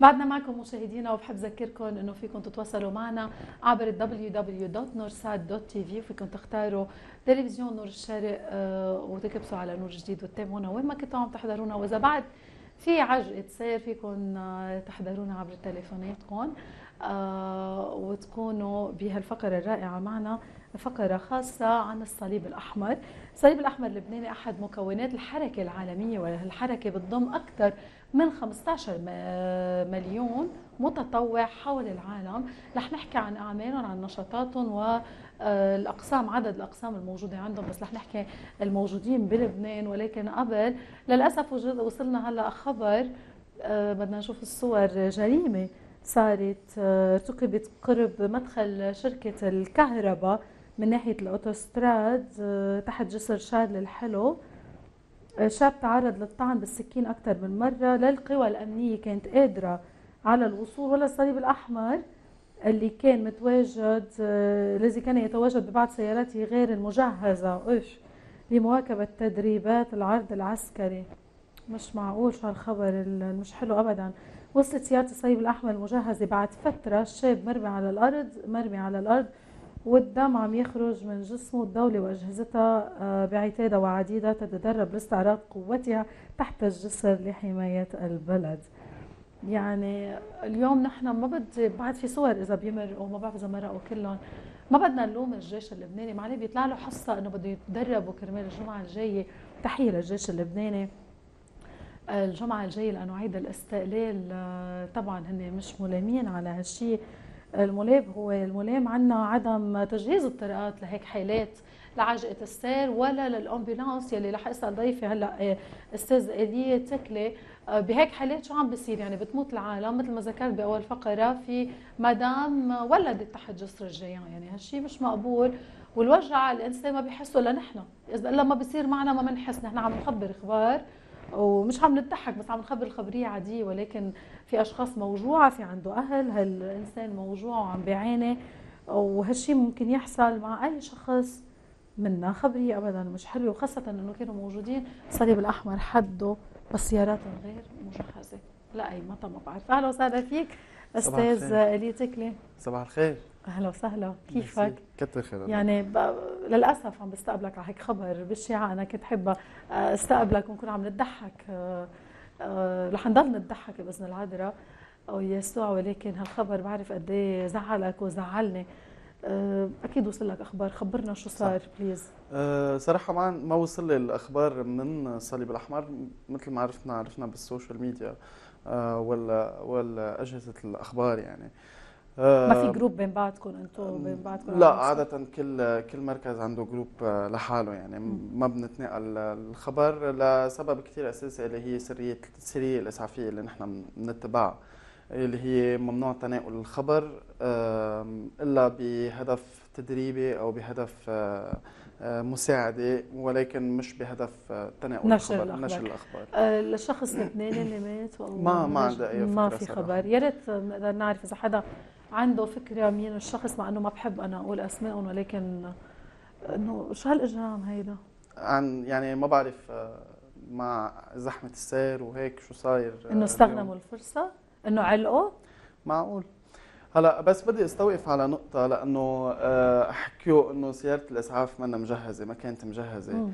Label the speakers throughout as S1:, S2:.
S1: بعدنا معكم مشاهدينا وبحب أذكركم إنه فيكم تتواصلوا معنا عبر www.nursat.tv وفيكم تختاروا تلفزيون نور الشرق آه، وتكبسوا على نور جديد وتتابعونا وين ما كنتوا عم تحضرونا. وإذا بعد في عجقه سير فيكم آه، تحضرونا عبر تليفوناتكم آه، وتكونوا بهالفقرة الرائعة معنا فقرة خاصة عن الصليب الأحمر. الصليب الأحمر اللبناني أحد مكونات الحركة العالمية والحركة بتضم أكثر من 15 مليون متطوع حول العالم. رح نحكي عن أعمالهم عن نشاطاتهم والاقسام عدد الأقسام الموجودة عندهم بس رح نحكي الموجودين بلبنان ولكن قبل. للأسف وصلنا هلا خبر آه، بدنا نشوف الصور جريمة صارت آه، ارتكبت قرب مدخل شركة الكهرباء من ناحية الأوتوستراد آه، تحت جسر شارل الحلو. شاب تعرض للطعن بالسكين أكثر من مرة لا القوى الأمنية كانت قادرة على الوصول ولا الصليب الأحمر اللي كان متواجد آه، الذي كان يتواجد ببعض سياراته غير المجهزة. إيش لمواكبة تدريبات العرض العسكري. مش معقول شو هالخبر مش حلو أبدا. وصلت سيارة الصليب الأحمر المجهزة بعد فترة الشاب مرمي على الأرض مرمي على الأرض. والدم عم يخرج من جسمه الدولة وأجهزتها آه، بعتادة وعديدة تتدرب لاستعراض قوتها تحت الجسر لحماية البلد. يعني اليوم نحن ما بدي بعد في صور إذا بيمرقوا ما بعرف إذا مرقوا كلهم ما بدنا نلوم الجيش اللبناني. ما عليه بيطلع له حصة إنه بده يتدربوا كرمال الجمعة الجاية تحية للجيش اللبناني. الجمعة الجاية لأنه عيد الاستقلال آه، طبعا هن مش ملامين على هالشيء الملام هو الملام عندنا عدم تجهيز الطرقات لهيك حالات لعجقة السير ولا للامبولانس يلي رح أسأل ضيفي هلأ آه، أستاذ ايليا تكلي آه، بهيك حالات شو عم بيصير يعني بتموت العالم مثل ما ذكرت بأول فقرة في مدام ولدت تحت جسر الجيان يعني هالشيء مش مقبول والوجع الانسان ما بيحسه الا نحن إذا إلا ما بيصير معنا ما بنحس نحن عم نخبر إخبار ومش عم نضحك بس عم نخبر الخبرية عادية ولكن في أشخاص موجوعة في عنده أهل هالإنسان موجوع وعم بيعاني وهالشيء ممكن يحصل مع أي شخص منا. خبرية ابدا مش حلوة وخاصة إنه كانوا موجودين الصليب الأحمر حده بس سياراتهم غير مجهزة لا اي متى ما بعرف. أهلا وسهلا فيك أستاذ إلي تكلي.
S2: صباح الخير.
S1: أهلا وسهلا. كيفك؟
S2: كتر خير
S1: يعني ب... للأسف عم بستقبلك على هيك خبر بالشيعة. أنا كنت حابة آه، أستقبلك ونكون عم نضحك آه، آه، رح نضل نضحك بإذن العذراء. أو يسوع ولكن هالخبر بعرف قد إيه زعلك وزعلني. أكيد وصل لك أخبار. خبرنا شو صار please
S2: أه صراحة ما ما وصل لي الأخبار من الصليب الأحمر. مثل ما عرفنا عرفنا بال social media أه ولا ولا اجهزه الأخبار يعني. أه
S1: ما في group بين بعضكم أنتم بين بعضكم
S2: لا عادة كل كل مركز عنده group آه، لحاله يعني. ما بنتنقل الخبر لسبب كثير أساسي اللي هي سرية السرية الإسعافية اللي نحن بنتبعها اللي هي ممنوع تناول الخبر إلا بهدف تدريبي أو بهدف آه، آه، مساعدة ولكن مش بهدف تناول
S1: نشر الخبر الأخبار. نشر الأخبار. الشخص اللبناني اللي مات
S2: ما ما عنده أي
S1: ما في خبر. يا ريت نقدر نعرف إذا حدا عنده فكرة مين الشخص مع إنه ما بحب أنا أقول اسمائهم ولكن إنه شو هالإجرام هيدا؟
S2: عن يعني ما بعرف آه، مع زحمة السير وهيك شو صاير
S1: آه، إنه استخدموا الفرصة؟ إنه علقوا؟
S2: معقول هلا بس بدي أستوقف على نقطة لأنه آه، حكيوا إنه سيارة الإسعاف منا مجهزة ما كانت مجهزة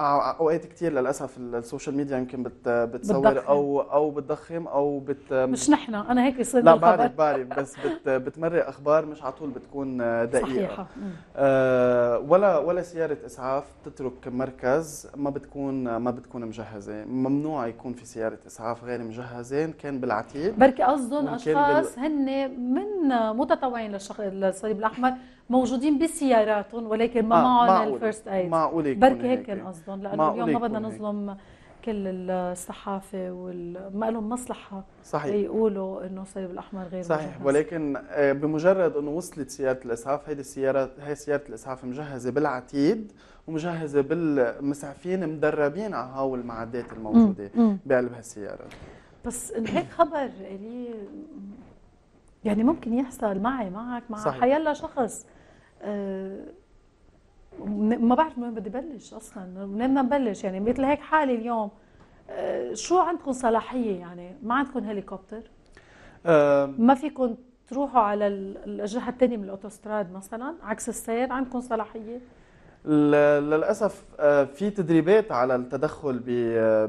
S2: أوقات كثير للأسف ال social media يمكن بت بتصور بتضخم. أو أو بتضخم أو بت
S1: مش نحن أنا هيك يصير
S2: لا بعرف بعرف بس بت بتمرق أخبار مش على طول بتكون دقيقة. صحيحة. آه ولا ولا سيارة إسعاف تترك مركز ما بتكون ما بتكون مجهزة. ممنوع يكون في سيارة إسعاف غير مجهزة كان بالعتيد
S1: بركي قصدهم اشخاص بال... هن من متطوعين للصليب الأحمر موجودين بسياراتهم ولكن ما آه معهم الفيرست ايد
S2: معقول يكون
S1: بركي هيك كان قصدهم لأنه اليوم ما بدنا نظلم كل الصحافة وما لهم مصلحة
S2: صحيح.
S1: يقولوا إنه الصليب الاحمر غير
S2: صحيح مجهز. ولكن آه، بمجرد إنه وصلت سيارة الإسعاف هيدي السيارات هي سيارة الإسعاف مجهزة بالعتيد ومجهزة بالمسعفين مدربين على هاو المعدات الموجودة بقلب هالسيارة.
S1: بس هيك خبر إلي يعني ممكن يحصل معي معك مع حيلا شخص. ما بعرف من بدي بلش أصلا منين بدنا نبلش يعني مثل هيك حالي اليوم. آه، شو عندكم صلاحية يعني؟ ما عندكم هليكوبتر؟
S2: آه،
S1: ما فيكم تروحوا على ال- الجهه الثانية من الأوتوستراد مثلا؟ عكس السير عندكم
S2: صلاحية؟ للأسف آه، في تدريبات على التدخل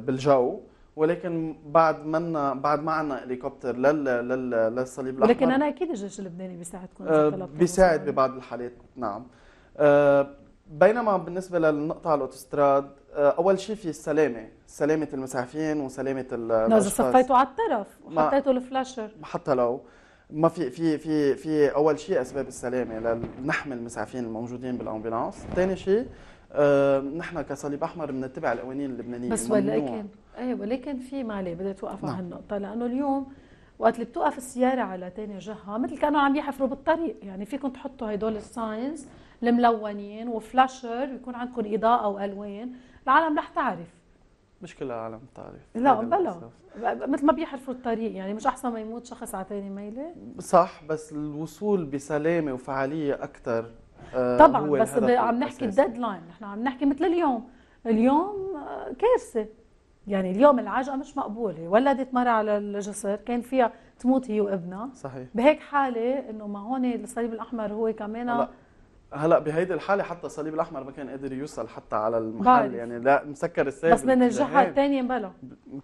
S2: بالجو. ولكن بعد منا بعد ما عندنا هليكوبتر لل لل للصليب الأحمر.
S1: ولكن أنا أكيد الجيش اللبناني بيساعدكم
S2: آه، بيساعد. ببعض الحالات نعم. آه، بينما بالنسبة للنقطة على الأوتوستراد آه، أول شيء في السلامة سلامة المسعفين وسلامة ال-
S1: لا إذا
S2: الاشخاص
S1: صفيتوا على الطرف وحطيتوا ال flasher.
S2: حتى لو. ما في في في في أول شيء أسباب السلامة لنحمي المسعفين الموجودين بال ambulance، ثاني شيء نحن كصليب أحمر بنتبع القوانين اللبنانية
S1: بس. ولكن إيه ولكن في معلي بدي توقف على
S2: نعم.
S1: هالنقطة لأنه اليوم وقت اللي بتوقف السيارة على تاني جهة مثل كانوا عم يحفروا بالطريق يعني فيكم تحطوا هدول ال signs الملونين و flasher يكون عندكم إضاءة وألوان العالم رح تعرف.
S2: مش كل العالم بتعرف.
S1: لا بلا. مثل ما بيحفروا الطريق يعني مش أحسن ما يموت شخص على تاني ميلة؟
S2: صح بس الوصول بسلامة وفعالية أكثر
S1: طبعا بس عم نحكي
S2: الديد
S1: الديدلاين نحن عم نحكي مثل اليوم. اليوم آه، كارثة. يعني اليوم العجقة مش مقبولة. ولدت مرة على الجسر كان فيها تموت هي وابنها.
S2: صحيح.
S1: بهيك حالة إنه ما هون الصليب الأحمر هو كمان
S2: هلا هلا بهيدي الحالة حتى الصليب الأحمر ما كان قادر يوصل حتى على المحل.
S1: بعرف.
S2: يعني لا مسكر السير
S1: بس من
S2: الجهة.
S1: الثانية بلا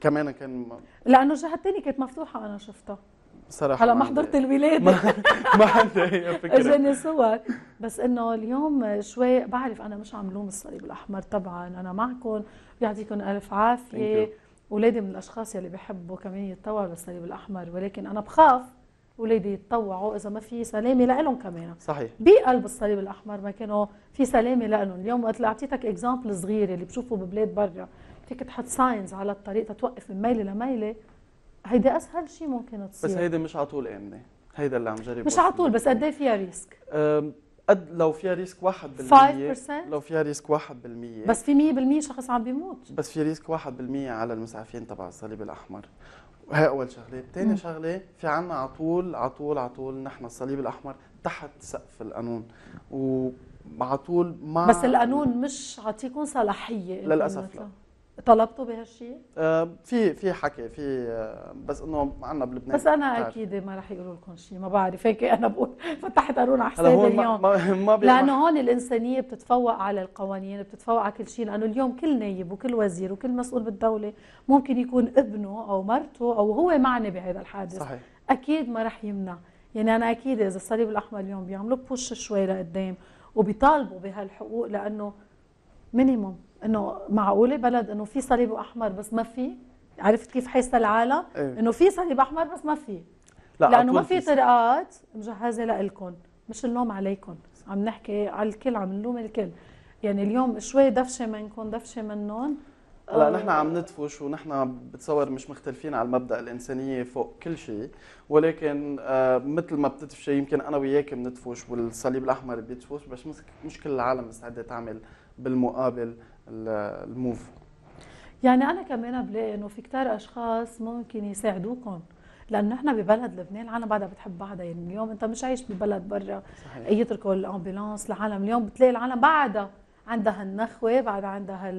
S2: كمان كان
S1: لأنه الجهة الثانية كانت مفتوحة أنا شفتها.
S2: بصراحه
S1: هلا ما حضرت الولادة.
S2: ما, عندي أي فكرة.
S1: إجاني صور. بس إنه اليوم شوي بعرف أنا مش عم لوم الصليب الأحمر طبعا. أنا معكم. يعطيكم ألف
S2: عافية.
S1: أولادي من الأشخاص يلي بيحبوا كمان يتطوعوا للصليب الأحمر ولكن أنا بخاف أولادي يتطوعوا إذا ما في سلامة لهم كمان.
S2: صحيح.
S1: بقلب الصليب الأحمر ما كانوا في سلامة لهم اليوم وقت اللي أعطيتك example صغير اللي بشوفه ببلاد برا. فيك تحط signs على الطريق تتوقف من ميلة لميلة. هيدي أسهل شيء ممكن
S2: بس
S1: تصير
S2: هيدي مش على طول آمنة. هيدا اللي عم جرب
S1: مش على طول بس قد إيه فيها
S2: risk قد لو فيها risk 1%
S1: 5%
S2: لو فيها risk 1%
S1: بس في 100% شخص عم بيموت.
S2: بس في risk 1% على المسعفين تبع الصليب الأحمر. هاي أول شغلة، ثاني. شغلة في عنا على طول على طول على طول نحن الصليب الأحمر تحت سقف القانون. وعلى طول مع
S1: بس القانون مش عاطيكم
S2: صلاحية.
S1: مثلا-
S2: لا.
S1: طلبتوا بهالشيء؟
S2: آه، في في حكي في آه، بس إنه عنا بلبنان.
S1: بس
S2: أنا.
S1: أكيد ما رح يقولوا لكم شيء ما بعرف هيك أنا بقول فتحت قانون على حسابي اليوم.
S2: ما, ما
S1: لأنه هون الإنسانية بتتفوق على القوانين بتتفوق على كل شيء لأنه اليوم كل نايب وكل وزير وكل مسؤول بالدولة ممكن يكون ابنه أو مرته أو هو معني بهذا الحادث.
S2: صحيح.
S1: أكيد ما رح يمنع. يعني أنا أكيد إذا الصليب الأحمر اليوم بيعملوا بوش شوي لقدام وبيطالبوا بهالحقوق لأنه مينيموم إنه معقولة بلد إنه في صليب أحمر بس ما في؟ عرفت كيف حيث العالم؟
S2: إيه.
S1: إنه في صليب أحمر بس ما في.
S2: لا
S1: لأنه ما في طرقات مجهزة لإلكم مش اللوم عليكم عم نحكي على الكل عم نلوم الكل. يعني اليوم شوي دفشة منكم دفشة منهم
S2: هلا
S1: آه،
S2: نحن عم ندفش ونحن بتصور مش مختلفين على المبدأ الإنسانية فوق كل شيء. ولكن آه مثل ما بتدفشي يمكن أنا وياك بندفش والصليب الأحمر بيدفش بس مش- كل العالم مستعدة تعمل بالمقابل. ال- الموف
S1: يعني أنا كمان بلاقي إنه في كتار أشخاص ممكن يساعدوكم لأنه نحن ببلد لبنان العالم بعدها بتحب بعضها. يعني اليوم أنت مش عايش ببلد برا يتركوا ال ambulance العالم اليوم بتلاقي العالم بعدها عندها النخوة بعدها عندها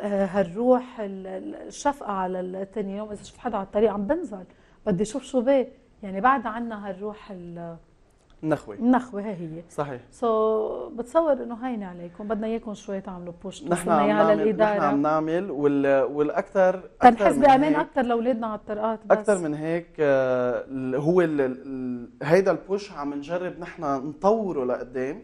S1: آه، هالروح ال- ال- الشفقة على الثاني يوم. إذا شفت حدا على الطريق عم بنزل بدي أشوف شو بيه يعني بعدها عندنا هالروح
S2: نخوة.
S1: النخوه هي هي.
S2: صحيح.
S1: so بتصور إنه هينه عليكم بدنا إياكم شوي تعملوا push
S2: نحن عم نعمل نحن عم نعمل وال والاكثر
S1: تنحس
S2: من
S1: بامان أكثر لأولادنا على الطرقات بس.
S2: أكثر من هيك آه، هو ال- ال- هيدا ال push عم نجرب نحن نطوره لقدام.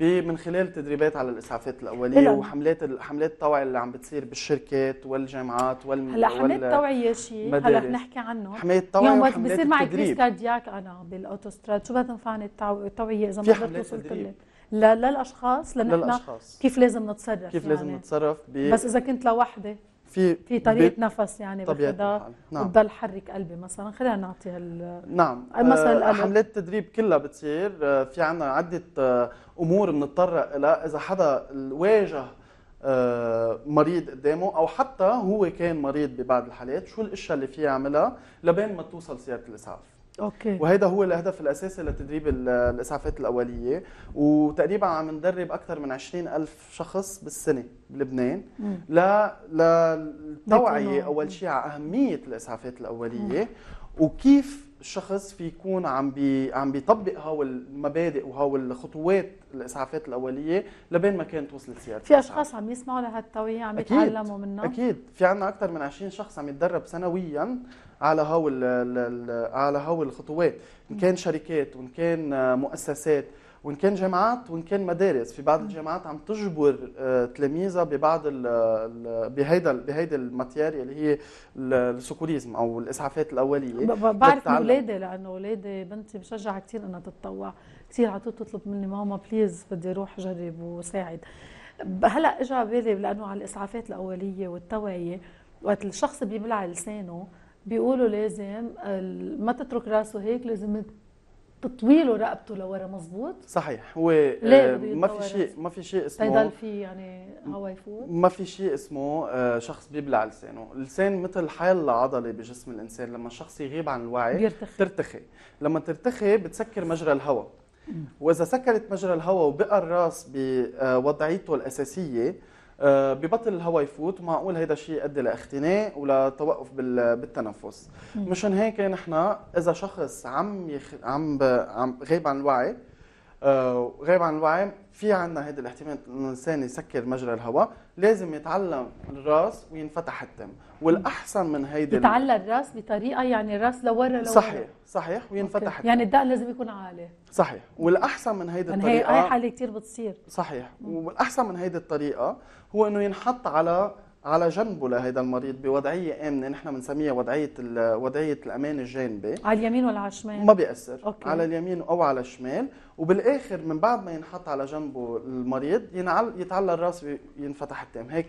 S2: من خلال تدريبات على الإسعافات الأولية
S1: إلا.
S2: وحملات حملات التوعية اللي عم بتصير بالشركات والجامعات وال
S1: هلأ حملات التوعية شيء
S2: هلأ.
S1: رح نحكي عنه
S2: حمايه التوعية
S1: يوم وقت بصير معي
S2: crise
S1: cardiaque أنا بالأوتوستراد شو بدها تنفعني التو- التوعية
S2: إذا
S1: ما قدرت
S2: حملات
S1: لا للأشخاص لنحن كيف لازم نتصرف
S2: كيف
S1: يعني.
S2: لازم نتصرف ب
S1: بس إذا كنت لوحدي
S2: في
S1: في طريقة نفس يعني باخذها
S2: نعم.
S1: وبضل حرك قلبي مثلا. خلينا نعطي هال
S2: نعم.
S1: مثل
S2: آه،. حملات التدريب كلها بتصير. آه، في عنا عدة آه، أمور بنضطر لها إذا حدا واجه آه، مريض قدامه أو حتى هو كان مريض ببعض الحالات شو الأشياء اللي فيه يعملها لبين ما توصل سيارة الإسعاف.
S1: أوكي.
S2: وهذا هو الهدف الأساسي لتدريب ال- الإسعافات الأولية. وتقريبا عم ندرب أكثر من 20 ألف شخص بالسنة بلبنان.
S1: مم.
S2: ل
S1: للتوعية
S2: أول شيء على أهمية الإسعافات الأولية. وكيف الشخص في يكون عم بي عم بيطبق هاو المبادئ وهاو الخطوات الإسعافات الأولية لبين ما كانت وصلت سيارته
S1: في أشخاص عم يسمعوا لهالتوعيه عم. يتعلموا منها؟
S2: أكيد. في عندنا أكثر من 20 شخص عم يتدرب سنويا على هاو على هاو الخطوات. إن كان شركات وإن كان مؤسسات. وإن كان جامعات وإن كان مدارس في بعض الجامعات عم تجبر آه، تلاميذها ببعض بهيدا بهيدا ال matière اللي هي ال- ال secourisme أو
S1: الإسعافات الأولية. بعرف من. اولادي لأنه اولادي بنتي بشجعها كثير إنها تتطوع. كثير على طول تطلب مني ماما please بدي أروح أجرب وساعد. هلأ اجى على بالي لأنه على الإسعافات الأولية والتوعية وقت الشخص بيبلع لسانه بيقولوا لازم ما تترك راسه هيك لازم تطويله رقبته لورا مزبوط
S2: صحيح هو آه، ما في شيء؟ ما في شيء اسمه
S1: تيضل في يعني هوا يفوت.
S2: ما في شيء اسمه آه، شخص بيبلع لسانه، اللسان مثل حال عضله بجسم الإنسان. لما الشخص يغيب عن الوعي
S1: بيرتخي.
S2: ترتخي لما ترتخي بتسكر مجرى الهواء. وإذا سكرت مجرى الهواء وبقى الرأس بوضعيته الأساسية ببطل الهواء يفوت ومعقول هيدا الشيء يؤدي لاختناق ولتوقف بال- بالتنفس. مشان هيك نحن إذا شخص عم يخ... عم ب... عم غايب عن الوعي آه، غايب عن الوعي في عندنا هذا الاحتمال إنه الإنسان يسكر مجرى الهواء لازم يتعلم الراس وينفتح التم والأحسن من هيدي ال-
S1: يتعلى الراس بطريقة يعني الراس لورا لورا.
S2: صحيح صحيح وينفتح. التم
S1: يعني الدق لازم يكون عالي.
S2: صحيح والأحسن من هيدي
S1: يعني هي هاي
S2: الطريقة
S1: حالة كثير بتصير.
S2: صحيح والأحسن من هيدي الطريقة هو إنه ينحط على على جنبه لهيدا المريض بوضعية آمنة نحن بنسميها وضعية وضعية الأمان الجانبي
S1: على اليمين ولا على الشمال؟
S2: ما بيأثر
S1: okay.
S2: على اليمين أو على الشمال وبالآخر من بعد ما ينحط على جنبه المريض ينعل يتعلى الرأس وينفتح التام هيك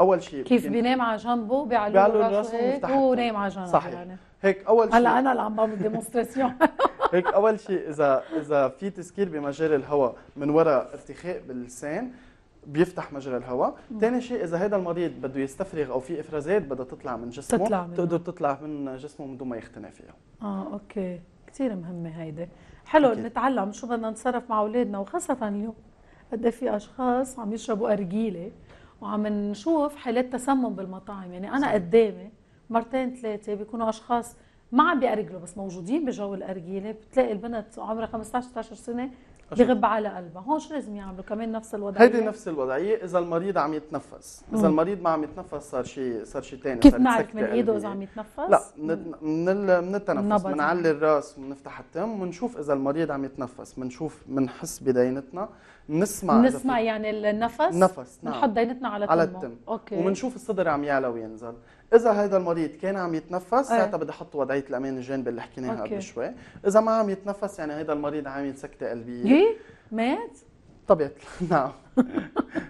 S2: أول شيء
S1: كيف
S2: ين-
S1: بينام على جنبه بيعلوا
S2: بيعلوا
S1: راسه
S2: راسه
S1: هيك
S2: ويفتح
S1: وهو
S2: التم.
S1: نايم على جنبه
S2: صحيح.
S1: يعني
S2: هيك أول
S1: هلا
S2: شيء
S1: أنا اللي عم بعمل démonstration
S2: هيك أول شيء اذا إذا في تسكير بمجاري الهواء من وراء ارتخاء باللسان بيفتح مجرى الهواء، ثاني شيء إذا هذا المريض بده يستفرغ أو في إفرازات بدها تطلع من جسمه
S1: تطلع منه.
S2: تقدر تطلع من جسمه من دون ما يختنق فيها.
S1: آه أوكي كثير مهمة هيدي حلو
S2: أكيد.
S1: نتعلم شو بدنا نتصرف مع أولادنا وخاصة اليوم قد إيه في أشخاص عم يشربوا أرجيلة وعم نشوف حالات تسمم بالمطاعم يعني
S2: أنا.
S1: قدامي مرتين ثلاثة بيكونوا أشخاص ما عم بيأرجلوا بس موجودين بجو الأرجيلة بتلاقي البنت عمرها 15 16 سنة بغب على قلبها. هون شو لازم يعملوا؟ كمان نفس الوضعية.
S2: هيدي نفس الوضعية. إذا المريض عم يتنفس،
S1: مم.
S2: اذا المريض ما عم يتنفس صار شيء صار شيء ثاني
S1: كيف نعرف من إيده إذا عم يتنفس؟
S2: لا من من ال- من التنفس. بنعلي الراس وبنفتح التم ونشوف إذا المريض عم يتنفس. بنشوف بنحس بدينتنا. بنسمع إذا في
S1: بنسمع يعني النفس؟
S2: نفس نعم.
S1: بنحط دينتنا على
S2: على
S1: تمه.
S2: التم.
S1: أوكي.
S2: وبنشوف الصدر عم يعلى وينزل. إذا هذا المريض كان عم يتنفس. ساعتها بدي أحط وضعية الامان الجانبي اللي حكيناها. قبل شوي إذا ما عم يتنفس يعني هذا المريض عامل سكتة قلبية.
S1: يي مات؟
S2: طبيعة نعم.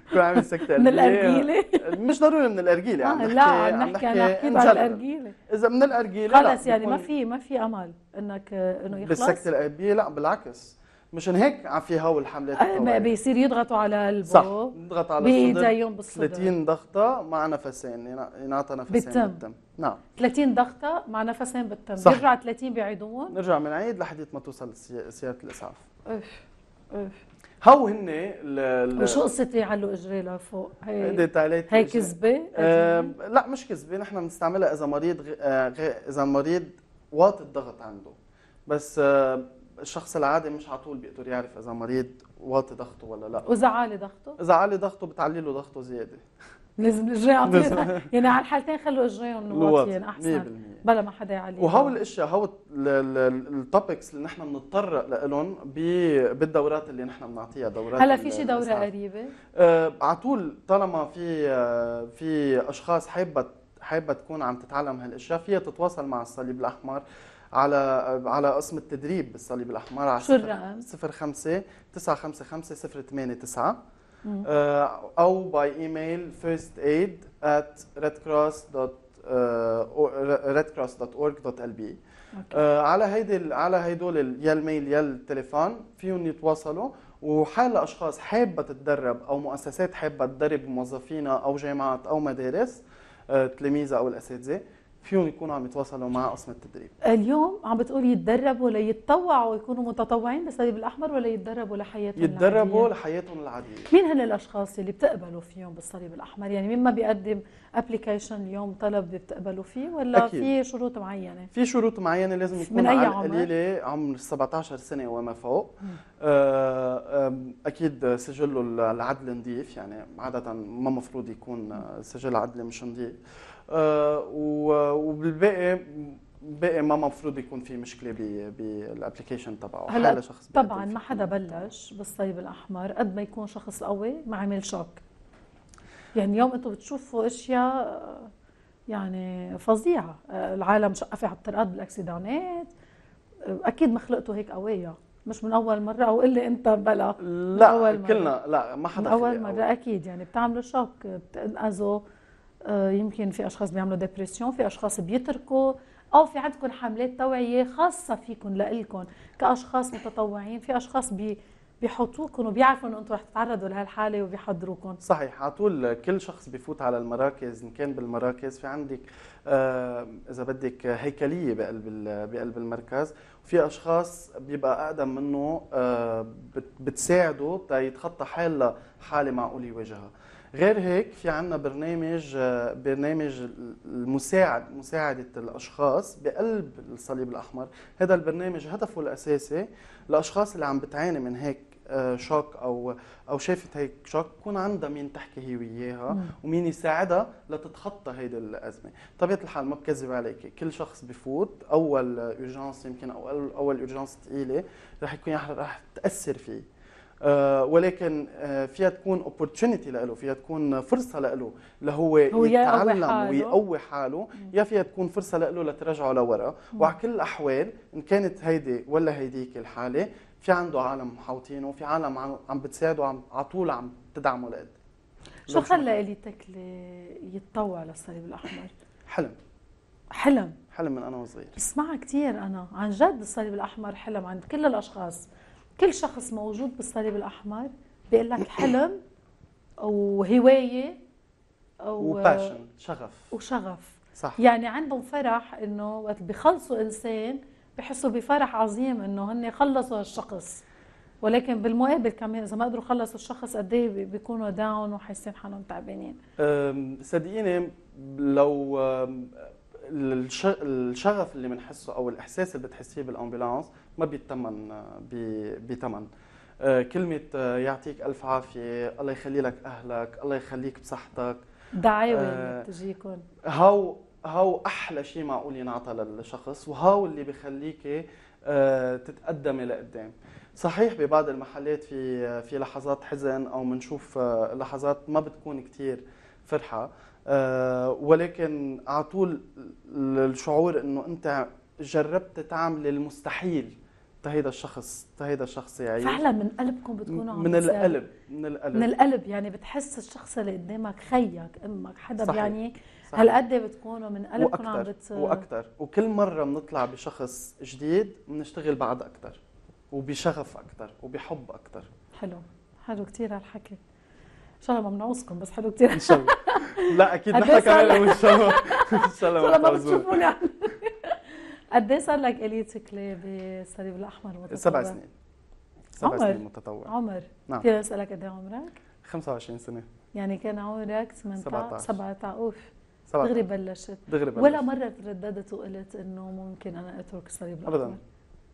S2: بكون عامل قلبيه
S1: من الأرجيلة؟
S2: مش ضروري من الأرجيلة.
S1: آه
S2: عم
S1: لا عم
S2: عم
S1: نحكي عن على. الأرجيلة.
S2: إذا من الأرجيلة لا،
S1: خلص يعني ما في ما في أمل انك آه، إنه يخلص؟
S2: بالسكتة القلبية لا بالعكس. مشان هيك عم في هول الحملات
S1: آه، ما. بيصير يضغطوا على قلبه
S2: صح نضغط على الصدر.
S1: بالصدر.
S2: 30 ضغطة مع نفسين ينعطى نفسين
S1: بالتم.
S2: بالتم. نعم.
S1: 30 ضغطة مع نفسين بالتم.
S2: صح.
S1: بيرجع 30 بيعيدوهم
S2: نرجع من عيد لحد ما توصل سي- سيارة الإسعاف.
S1: أوف أوف.
S2: هو هن ال-
S1: وشو قصة يعلوا اجري لفوق؟ هي هي. كذبة؟
S2: آه لا مش كذبة. نحن بنستعملها إذا مريض غ... آه غ... إذا المريض واطي الضغط عنده. بس آه الشخص العادي مش على طول بيقدر يعرف إذا مريض واطي ضغطه ولا لا
S1: وإذا عالي ضغطه
S2: إذا عالي ضغطه بتعلي له ضغطه زيادة
S1: لازم الاجري. طول. يعني على الحالتين خلوا اجريهم واطيين أحسن
S2: 100%
S1: بلا ما حدا يعلي
S2: وهو الأشياء هو التوبكس اللي نحن بنتطرق لهم بالدورات اللي نحن بنعطيها دورات
S1: هلا في شي
S2: الإسعاف.
S1: قريبة
S2: آه، على طول طالما في آه، في أشخاص حابة حابة تكون عم تتعلم هالأشياء فيها تتواصل مع الصليب الأحمر على على قسم التدريب بالصليب الأحمر على
S1: شو الرقم؟
S2: 05 955 089
S1: مم.
S2: آه، أو by email first aid at redcross.org.lb
S1: okay.
S2: آه، على هيدي على هيدول يا ال mail يا التليفون فيهم يتواصلوا وحال أشخاص حابة تتدرب أو مؤسسات حابة تدرب موظفينا أو جامعات أو مدارس آه، تلاميذها أو الأساتذة فيهم يكونوا عم يتواصلوا مع قسم التدريب
S1: اليوم عم بتقول يتدربوا ليتطوعوا ويكونوا متطوعين بالصليب الأحمر ولا يتدربوا لحياتهم
S2: يتدربوا
S1: العادية؟
S2: لحياتهم العادية
S1: مين هن الأشخاص اللي بتقبلوا فيهم بالصليب الأحمر يعني مين ما بيقدم ابلكيشن اليوم طلب بتقبلوا فيه ولا
S2: أكيد.
S1: في شروط معينة
S2: في شروط معينة لازم يكون
S1: من أي
S2: على
S1: عمر؟
S2: القليلة عمر 17 سنة وما فوق. آه، أكيد سجله العدل نظيف يعني عادة ما مفروض يكون سجل عدلي مش نظيف وبالباقي باقي ما مفروض يكون في مشكلة بالابلكيشن تبعه.
S1: هلا
S2: شخص
S1: طبعا. ما حدا بلش بالصليب الأحمر قد ما يكون شخص قوي ما عمل شوك. يعني اليوم أنتم بتشوفوا أشياء آه، يعني فظيعة. آه، العالم شقفة على الطرقات بالاكسيدانات آه، أكيد مخلقته هيك قوية. مش من أول مرة أو لي أنت بلا.
S2: لا
S1: أول مرة.
S2: كلنا لا ما
S1: من
S2: حدا
S1: أول
S2: خلق
S1: مرة أكيد. يعني بتعملوا choc بتنقذوا آه، يمكن في أشخاص بيعملوا dépression في أشخاص بيتركوا أو في عندكم حملات توعية خاصة فيكم لإلكم كأشخاص متطوعين في أشخاص بي بيحطوكم وبيعرفوا إنه أنتم رح تتعرضوا لهالحالة وبيحضروكم.
S2: صحيح على طول كل شخص بيفوت على المراكز إن كان بالمراكز في عندك آه، إذا بدك هيكلية بقلب بقلب المركز وفي أشخاص بيبقى أقدم منه آه، بت- بتساعده تيتخطى حال حالة معقول يواجهها غير هيك في عندنا برنامج برنامج المساعد مساعدة الأشخاص بقلب الصليب الأحمر. هذا البرنامج هدفه الأساسي الأشخاص اللي عم بتعاني من هيك آه، choc أو أو شافت هيك choc يكون عندها مين تحكي هي وياها. ومين يساعدها لتتخطى هيدي الأزمة. طبيعة الحال ما بكذب عليك كل شخص بفوت أول urgence يمكن أو أول- أول urgence ثقيلة رح يكون رح تأثر فيه. ولكن آه، فيها تكون opportunity له فيها تكون فرصة له لهو يتعلم. ويقوي حاله يا فيها تكون فرصة له لترجعه لورا. وعلى كل الأحوال إن كانت هيدي ولا هيديك الحالة في عنده عالم محاوطينه في عالم عم- بتساعده عم على طول عم تدعمه لقد
S1: شو خلى الي تكلي يتطوع للصليب الأحمر؟
S2: حلم.
S1: حلم.
S2: حلم من أنا وصغير.
S1: بسمعها كثير أنا. عن جد الصليب الأحمر حلم عند كل الأشخاص. كل شخص موجود بالصليب الأحمر بيقول لك حلم أو هواية أو
S2: وباشن شغف.
S1: وشغف.
S2: صح.
S1: يعني عندهم فرح إنه وقت بيخلصوا إنسان بحسوا بفرح عظيم إنه هن خلصوا هالشخص. ولكن بالمقابل كمان إذا ما قدروا يخلصوا الشخص قد إيه بي- بيكونوا داون وحاسين حالهم تعبانين.
S2: صدقيني لو الشغف اللي بنحسه أو الإحساس اللي بتحسيه بالامبولانس ما بيتمن آه، بثمن آه، كلمة آه، يعطيك ألف عافية الله يخلي لك أهلك الله يخليك بصحتك.
S1: دعاوي
S2: آه،
S1: بتجيكم
S2: هاو هاو أحلى شيء معقول ينعطى للشخص وهاو اللي بخليكي آه، تتقدمي لقدام. صحيح ببعض المحلات في في لحظات حزن أو بنشوف آه، لحظات ما بتكون كتير فرحة آه، ولكن على طول الشعور إنه أنت جربت تعمل المستحيل. تهيدا الشخص تهيدا الشخص يعيش.
S1: فعلا من قلبكم بتكونوا عم
S2: من. القلب من القلب.
S1: من القلب يعني بتحس الشخص اللي قدامك خيك أمك حدا
S2: صحيح.
S1: يعني
S2: صحيح.
S1: هالقد بتكونوا من قلبكم عم بت
S2: وأكثر وكل مرة بنطلع بشخص جديد بنشتغل بعد أكثر وبشغف أكثر وبحب أكثر
S1: حلو. حلو كثير هالحكي. إن شاء الله ما بنعوزكم بس حلو كثير
S2: إن شاء الله. لا
S1: أكيد
S2: نحن كمان إن شاء الله إن شاء
S1: إن
S2: الله
S1: شاء الله ما
S2: بتعوزونا.
S1: بتشوفوني قد إيه صار لك اليت كلي بالصليب الأحمر متطوع؟
S2: سبع سنين سبع
S1: عمر.
S2: سنين متطوع
S1: عمر
S2: نعم.
S1: فينا أسألك قد إيه عمرك؟
S2: 25 سنة
S1: يعني كان عمرك 18
S2: 17.
S1: 17 أوف
S2: 17
S1: دغري بلشت
S2: دغري بلش.
S1: ولا مرة ترددت وقلت إنه ممكن أنا أترك الصليب الأحمر
S2: أبداً.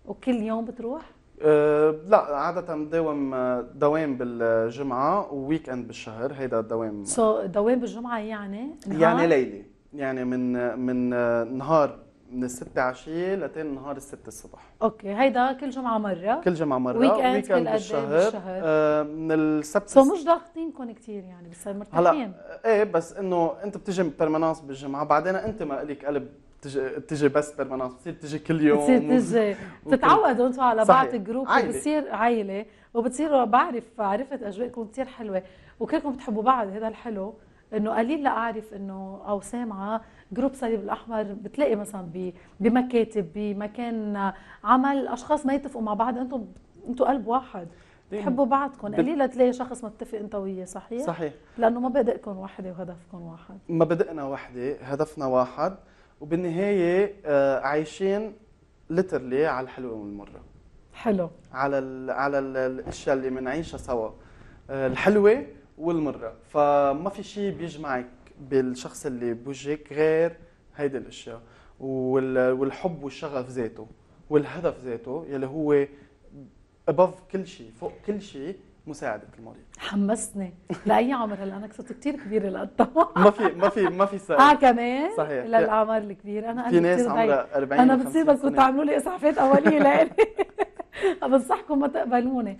S1: وكل يوم بتروح؟
S2: أه لا عادة بداوم آه، دوام بالجمعة و weekend بالشهر هيدا الدوام.
S1: so دوام بالجمعة يعني نهار؟
S2: يعني ليلي. يعني من من آه، نهار من الستة عشية لتاني نهار الستة الصبح.
S1: okay هيدا كل جمعة مرة؟
S2: كل جمعة مرة. week
S1: كل
S2: end
S1: قد إيه
S2: بالشهر
S1: بالشهر؟
S2: آه، من السبت
S1: so مش ضاغطينكم كثير يعني بس مرتاحين؟
S2: هلا إيه بس إنه أنت بتجي permanence بالجمعة بعدين أنت ما لك قلب تجي تجي بس permanence بتصير تجي كل يوم
S1: بتصير تجي. بتتعودوا أنتم على. بعض ال
S2: group.
S1: وبتصير عائلة وبتصيروا بعرف عرفت أجواءكم كثير حلوة. وكلكم بتحبوا بعض هذا الحلو. إنه قليل لا أعرف إنه أو سامعة group صليب الأحمر بتلاقي مثلا ب- بمكاتب بمكان عمل أشخاص ما يتفقوا مع بعض. أنتم أنتم قلب واحد. بتحبوا بعضكم.
S2: بت-
S1: قليل تلاقي شخص متفق أنت وياه صحيح؟
S2: صحيح.
S1: لأنه مبادئكم واحدة وهدفكم واحد.
S2: مبادئنا وحدة هدفنا واحد. وبالنهاية آه، عايشين ليترلي على الحلوة والمرة
S1: حلو.
S2: على ال على ال الأشياء اللي بنعيشها سوا. آه، الحلوة والمرة. فما في شيء بيجمعك بالشخص اللي بوجهك غير هيدي الأشياء. وال- والحب والشغف ذاته والهدف ذاته يلي هو ابف كل شيء فوق كل شيء مساعدة المريض
S1: حمستني لاي عمر هلا؟ أنا صرت كثير كبيره لقطها
S2: ما في ما في ما في سؤال
S1: آه كمان؟
S2: صحيح.
S1: للاعمار الكبيرة. أنا
S2: في ناس. عمرها 40 أنا
S1: بتصير
S2: 50
S1: بدكم
S2: سنة.
S1: تعملوا لي إسعافات أولية لإلي. بنصحكم ما تقبلوني.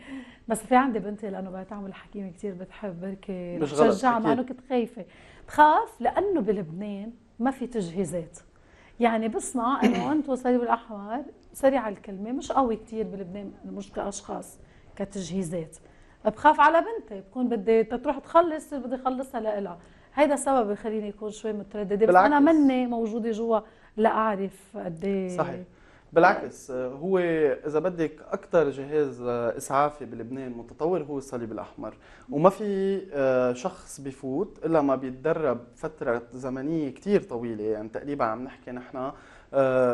S1: بس في عندي بنتي لأنه بقى تعمل حكيمة كثير بتحب بركي
S2: مش
S1: رح
S2: غلط،
S1: شجعها مع. إنه كنت خايفة. بخاف لأنه بلبنان ما في تجهيزات. يعني بسمع إنه أنتم الصليب الأحمر سريع الكلمة مش قوي كثير بلبنان مش كأشخاص كتجهيزات. بخاف على بنتي بكون بدي تروح تخلص بدي اخلصها لها هيدا سبب يخليني أكون شوي مترددة بس
S2: أنا.
S1: مني موجودة جوا لأعرف قد إيه
S2: صحيح. بالعكس هو إذا بدك أكثر جهاز إسعافي بلبنان متطور هو الصليب الأحمر. وما في آه، شخص بفوت إلا ما بيتدرب فترة زمنية كثير طويلة يعني تقريبا عم نحكي نحن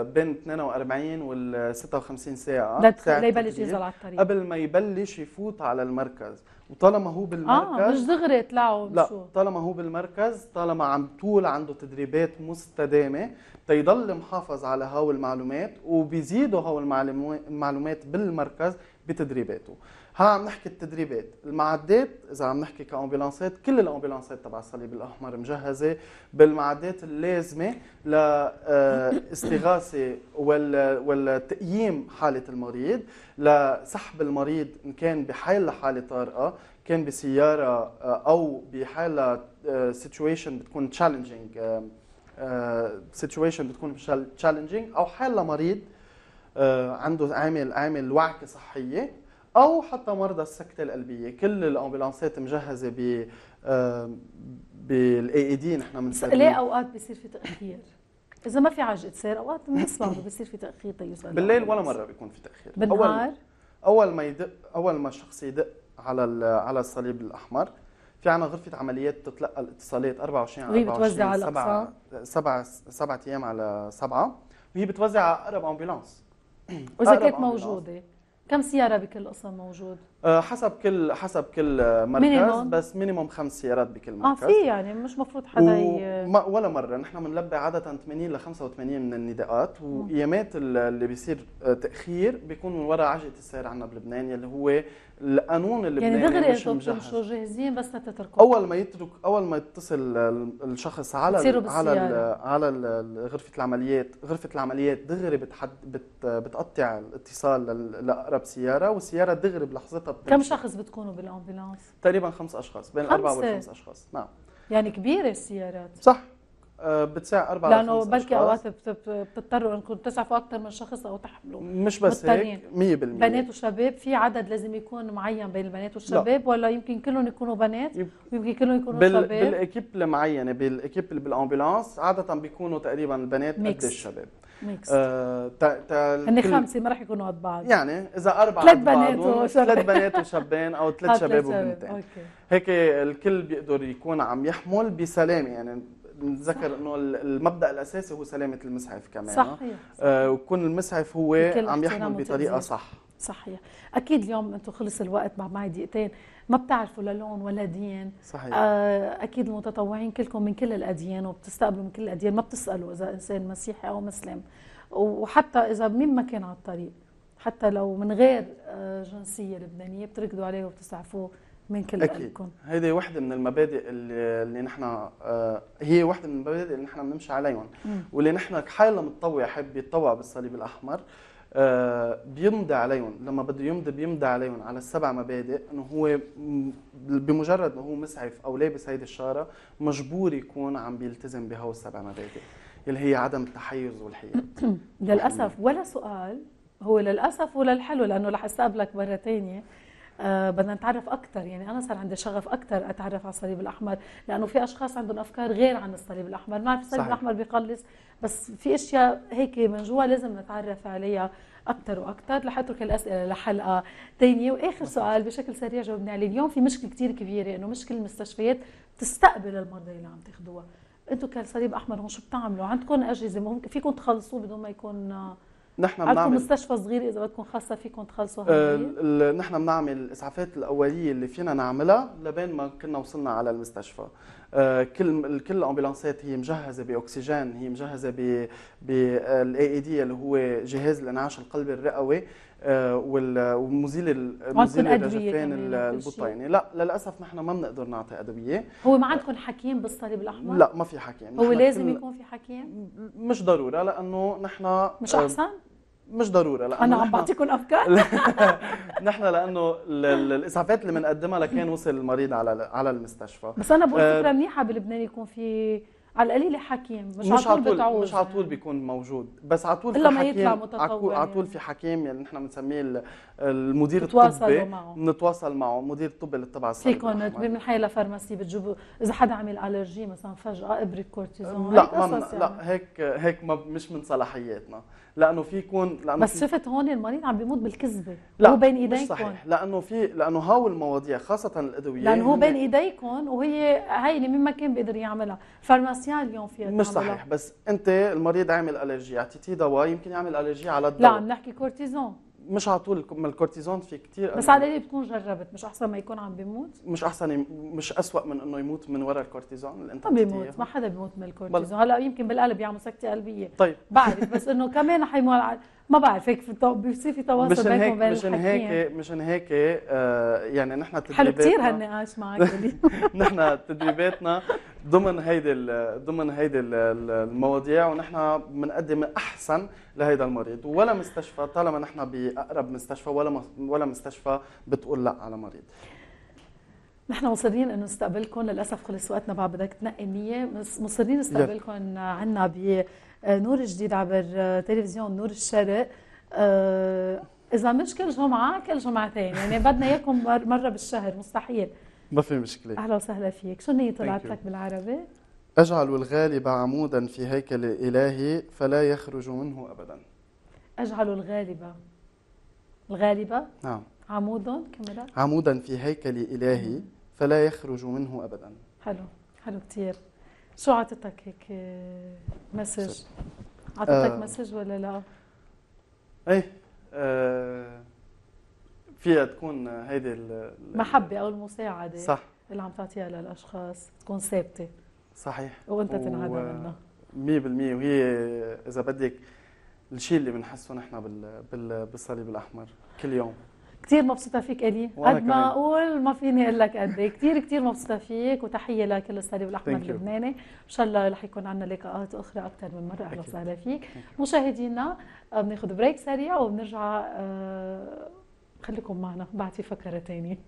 S2: بين 42 وال 56 ساعة
S1: لا
S2: ساعة
S1: يبلش
S2: تدريب
S1: ينزل على الطريق.
S2: قبل ما يبلش يفوت على المركز. وطالما هو بالمركز
S1: آه مش دغري طلعوا
S2: لا
S1: شو.
S2: طالما هو بالمركز طالما عم طول عنده تدريبات مستدامة تيضل محافظ على هاو المعلومات وبيزيدوا هاو المعلومات بالمركز بتدريباته. ها عم نحكي التدريبات. المعدات إذا عم نحكي كامبولانسات كل الامبولانسات تبع الصليب الأحمر مجهزة بالمعدات اللازمة لاستغاثه والتقييم حالة المريض لسحب المريض إن كان بحال لحالة طارئة كان بسيارة آه، أو بحاله situation بتكون challenging situation بتكون challenging أو حال لمريض آه، عنده عامل عامل وعكة صحية أو حتى مرضى السكتة القلبية. كل ال ambulance ات مجهزة ب بال AED
S1: نحن
S2: بنسميه
S1: ليه أوقات بيصير في تأخير؟ إذا ما في عجقة سير أوقات بنسمع انه بيصير في تأخير تيوصل
S2: بالليل ولا مرة بيكون في تأخير.
S1: بالنهار؟
S2: أول اول ما يدق أول ما الشخص يدق على على الصليب الأحمر في عنا غرفة عمليات تتلقى الاتصالات 24 على
S1: وهي بتوزع على
S2: سبعة سبعة سبعة أيام على سبعة. وهي بتوزع على أقرب ambulance.
S1: وإذا
S2: أقرب
S1: كانت
S2: أمبولانس.
S1: كم سيارة بكل قسم موجود؟
S2: آه، حسب كل حسب كل آه، مركز. بس مينيموم خمس سيارات بكل
S1: آه
S2: مركز.
S1: في يعني مش مفروض حدا ي...
S2: ولا مرة. نحن بنلبي عادة 80 ل 85 من النداءات وايامات ال- اللي بيصير آه، تأخير بيكون من وراء عجقه السير عندنا بلبنان يلي هو القانون اللبناني
S1: يعني دغري
S2: مش مجهز.
S1: بتمشوا جاهزين بس لتتركوا.
S2: أول ما يترك أول ما يتصل ال- الشخص على ال على ال. على ال- غرفة العمليات. غرفة العمليات دغري بتحد بت بتقطع الاتصال لأقرب سيارة والسيارة دغري بلحظتها بتمشي.
S1: كم شخص بتكونوا بال ambulance؟
S2: تقريبا خمس أشخاص بين
S1: الأربعة؟
S2: والخمس أشخاص نعم
S1: يعني كبيرة السيارات
S2: صح بتساع
S1: أربعة
S2: لأنه
S1: بلكي. اوقات بت- بت- بتضطروا إنكم تسعفوا أكثر من شخص أو تحملوا
S2: مش بس. هيك 100%
S1: بنات وشباب في عدد لازم يكون معين بين البنات والشباب ولا يمكن كلهم يكونوا بنات ويمكن كلهم يكونوا
S2: بال...
S1: شباب.
S2: بالإكيب المعينة بال équipe اللي بال ambulance عادة بيكونوا تقريبا البنات قد
S1: mix.
S2: الشباب.
S1: ميكس
S2: آه تا... تا...
S1: هن
S2: كل-
S1: خمسة ما رح يكونوا قد بعض.
S2: يعني إذا أربعة
S1: ثلاث بنات وشباب.
S2: ثلاث بنات وشابين
S1: أو
S2: ثلاث شباب وبنتين. هيك الكل بيقدر يكون عم يحمل بسلامه يعني نتذكر إنه المبدأ الأساسي هو سلامة المسعف كمان
S1: صحيح
S2: آه؟ ويكون المسعف هو عم يحمل
S1: بطريقة.
S2: صح.
S1: صحيح. أكيد اليوم أنتم خلص الوقت مع معي دقيقتين. ما بتعرفوا لا لون ولا دين.
S2: صحيح.
S1: آه، أكيد المتطوعين كلكم من كل الأديان وبتستقبلوا من كل الأديان. ما بتسألوا إذا إنسان مسيحي أو مسلم. وحتى إذا مين ما كان على الطريق حتى لو من غير آه، جنسية لبنانية بتركضوا عليه وبتسعفوه. من كل
S2: أكيد.
S1: قلبكم.
S2: هيدي وحده من المبادئ اللي, اللي نحن آه هي وحده من المبادئ اللي نحن بنمشي عليهم. واللي نحن كحال متطوع حب يتطوع بالصليب الأحمر آه بيمضي عليهم. لما بده يمضي بيمضي عليهم على السبع مبادئ إنه هو بمجرد إنه هو مسعف أو لابس هيدي الشارة مجبور يكون عم بيلتزم بهو السبع مبادئ اللي هي عدم التحيز والحياد.
S1: للأسف ولا سؤال هو للأسف ولا الحلو لأنه رح أستقبلك مرة ثانية آه بدنا نتعرف أكثر يعني أنا صار عندي شغف أكثر أتعرف على الصليب الأحمر لأنه في أشخاص عندهم أفكار غير عن الصليب الأحمر. بنعرف الصليب
S2: صحيح.
S1: الأحمر بيقلص بس في أشياء هيك من جوا لازم نتعرف عليها أكثر وأكثر رح أترك الأسئلة لحلقة ثانية وآخر سؤال بشكل سريع جاوبني عليه. اليوم في مشكلة كثير كبيرة إنه مش كل المستشفيات بتستقبل المرضى اللي عم تاخذوها أنتم كالصليب الاحمر هون شو بتعملوا؟ عندكم أجهزة؟ ممكن فيكم تخلصوا بدون ما يكون آه،
S2: نحن
S1: عندكم
S2: بنعمل
S1: مستشفى صغير إذا بدكم خاصة فيكم تخلصوا
S2: آه،
S1: هالمريض
S2: ال- نحن بنعمل الإسعافات الأولية اللي فينا نعملها لبين ما كنا وصلنا على المستشفى. آه، كل كل الأمبولانسات هي مجهزة بأكسجين هي مجهزة بالاي اي دي اللي هو جهاز الانعاش القلبي الرئوي. آه، وال- ومزيل ال- مزيل
S1: أدوية
S2: الرجفين
S1: كمان
S2: ال-
S1: وكل شيء.
S2: البطيني لا للأسف نحن ما بنقدر نعطي أدوية.
S1: هو ما عندكم حكيم بالصليب الأحمر؟
S2: لا ما في حكيم.
S1: هو لازم يكون في حكيم؟
S2: مش ضرورة لأنه نحن
S1: مش
S2: آه،
S1: أحسن؟
S2: مش ضرورة لأنه
S1: أنا عم بعطيكم افكار
S2: نحن لأنه ال- ال- الإسعافات اللي بنقدمها لكان وصل المريض على على المستشفى.
S1: بس أنا بقول
S2: آه،
S1: فكرة منيحة بلبنان يكون في على القليل حكيم مش,
S2: مش على طول
S1: بتعوز
S2: مش على طول
S1: يعني.
S2: بيكون موجود بس على طول في
S1: ما
S2: حكيم
S1: يطلع متطوع
S2: على طول-
S1: يعني.
S2: في حكيم يعني نحن بنسميه ال- المدير الطبي
S1: معه.
S2: بنتواصل معه مدير الطبي اللي تبع الصليب
S1: فيكم. من حي لفارماسي بتجيبوا إذا حدا عمل الرجي مثلا فجأة ابره كورتيزون
S2: لا
S1: هيك
S2: من
S1: يعني.
S2: لا هيك هيك ما مش من صلاحياتنا لأنه في يكون لأنه
S1: بس شفت هون المريض عم بيموت بالكذبة.
S2: لا
S1: هو بين
S2: مش
S1: إيديكم.
S2: صحيح. لأنه في لأنه هاو المواضيع خاصة الأدوية
S1: لأنه هو بين إيديكم وهي هي اللي مين ما كان بيقدر يعملها. فارماسيان اليوم فيها
S2: مش
S1: تعملها.
S2: صحيح بس أنت المريض عامل ألرجي. أعطيتيه دواء يمكن يعمل ألرجي على
S1: لا
S2: الدواء
S1: عم نحكي كورتيزون.
S2: مش على طول ما الكورتيزون في كثير
S1: بس على القليل بتكون جربت مش أحسن ما يكون عم بيموت؟
S2: مش أحسن مش اسوء من إنه يموت من وراء الكورتيزون اللي أنت
S1: ما بيموت ما حدا بيموت من الكورتيزون. هلأ يمكن بالقلب يعمل سكتة قلبية.
S2: طيب.
S1: بعرف بس إنه كمان حيموت ما بعرف هيك بيصير في تواصل
S2: مشان هيك مشان هيك مشان هيك آه يعني نحن
S1: حلو
S2: تدريباتنا
S1: كثير هالنقاش معك
S2: نحن تدريباتنا ضمن هيدي ضمن هيدي ال- ال- المواضيع ونحن بنقدم أحسن لهيدا المريض. ولا مستشفى طالما نحن بأقرب مستشفى ولا ولا مستشفى بتقول لا على مريض.
S1: نحن مصرين إنه نستقبلكم للأسف خلص وقتنا بعد بدك تنقي النية بس مصرين نستقبلكم عنا بنور جديد عبر تلفزيون نور الشرق. آه، إذا مش كل جمعة كل جمعتين. يعني بدنا إياكم مر- مرة بالشهر مستحيل.
S2: ما في مشكلة.
S1: أهلا وسهلا فيك. شو النية طلعت. لك بالعربي؟
S2: أجعل الغالب عمودا في هيكل إلهي فلا يخرج منه ابدا.
S1: أجعل الغالبه الغالبه
S2: نعم.
S1: عمود كاميرا؟
S2: عمودا في هيكل إلهي. فلا يخرج منه ابدا.
S1: حلو حلو كثير شو عطتك هيك آه، message؟ عطتك
S2: آه.
S1: message ولا لا؟
S2: إيه آه فيها تكون هيدي ال- ال-
S1: محبة أو المساعدة
S2: صح.
S1: اللي عم تعطيها للأشخاص تكون ثابتة.
S2: صحيح.
S1: وأنت
S2: و-
S1: تنهدى منها
S2: 100% وهي إذا بدك الشيء اللي بنحسه نحن بال... بال... بالصليب الأحمر كل يوم.
S1: كثير مبسوطة فيك إلي
S2: وأنا
S1: قد ما. أقول ما فيني أقول لك قد إيه كثير كثير مبسوطة فيك وتحية لكل الصليب
S2: you.
S1: اللبناني إن شاء الله رح يكون عندنا لقاءات أخرى أكثر من مرة أهلا
S2: Thank you.
S1: وسهلا فيك. مشاهدينا آه، بناخذ بريك سريع وبنرجع آه، خليكم معنا بعد في فكره ثانية